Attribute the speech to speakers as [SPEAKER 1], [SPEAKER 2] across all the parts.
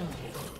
[SPEAKER 1] Down.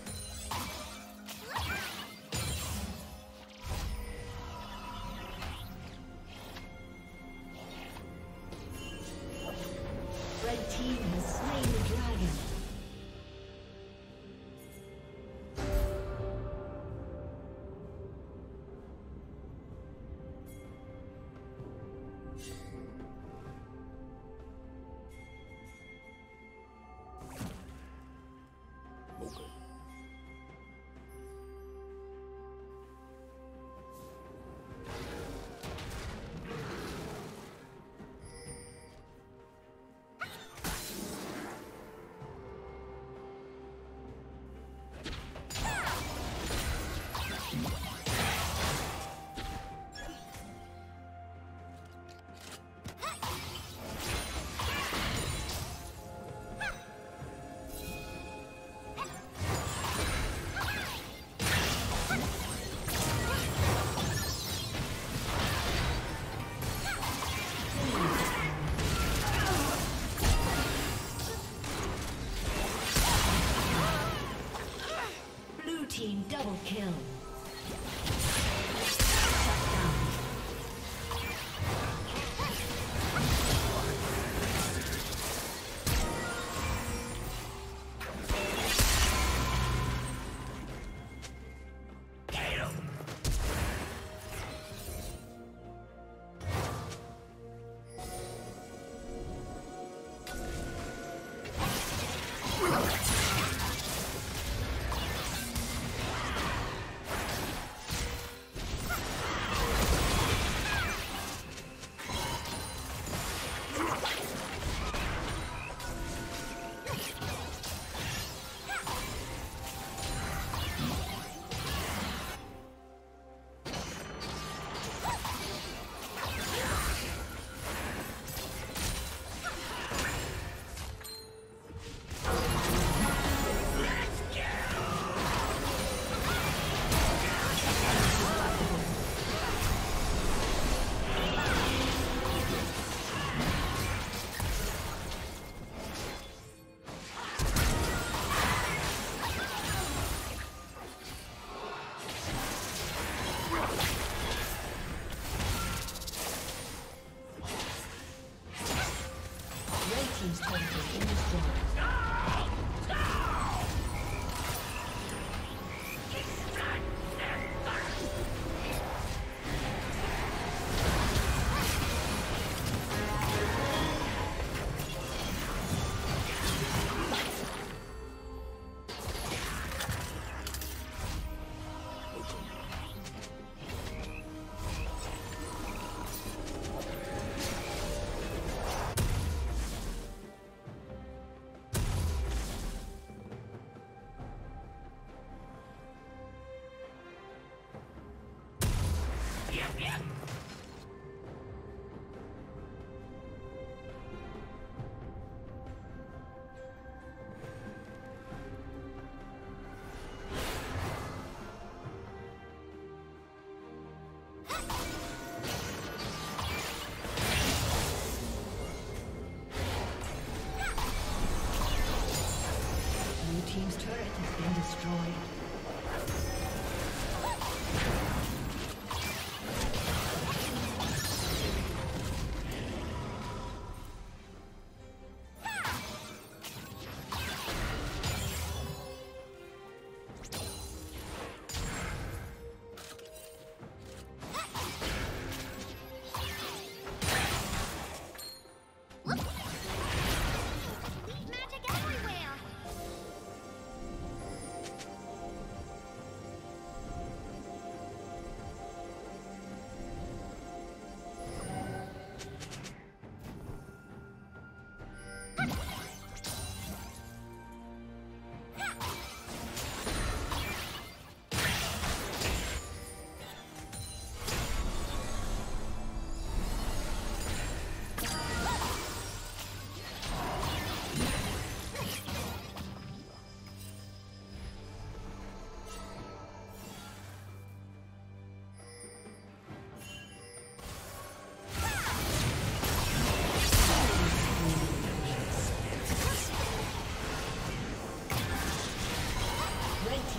[SPEAKER 1] Yeah.